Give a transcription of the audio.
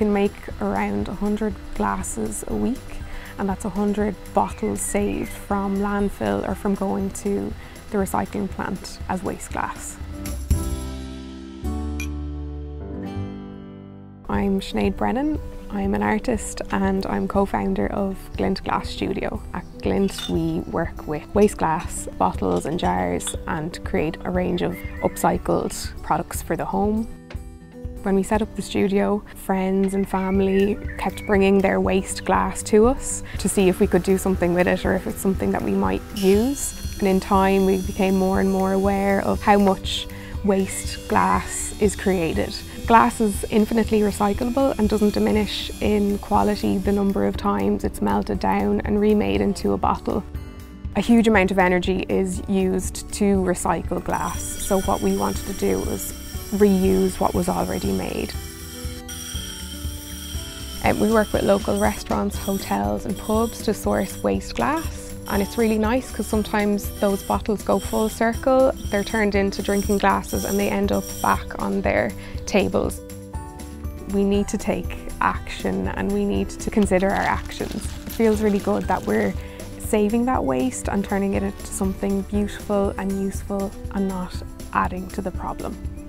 can make around 100 glasses a week and that's 100 bottles saved from landfill or from going to the recycling plant as waste glass. I'm Sinead Brennan. I'm an artist and I'm co-founder of Glint Glass Studio. At Glint we work with waste glass, bottles and jars and create a range of upcycled products for the home. When we set up the studio, friends and family kept bringing their waste glass to us to see if we could do something with it or if it's something that we might use. And in time we became more and more aware of how much waste glass is created. Glass is infinitely recyclable and doesn't diminish in quality the number of times it's melted down and remade into a bottle. A huge amount of energy is used to recycle glass, so what we wanted to do was reuse what was already made. And we work with local restaurants, hotels and pubs to source waste glass and it's really nice because sometimes those bottles go full circle, they're turned into drinking glasses and they end up back on their tables. We need to take action and we need to consider our actions. It feels really good that we're saving that waste and turning it into something beautiful and useful and not adding to the problem.